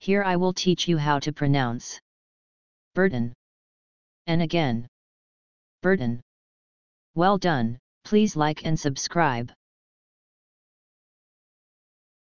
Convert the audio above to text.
Here I will teach you how to pronounce burden. And again. Burden. Well done, please like and subscribe.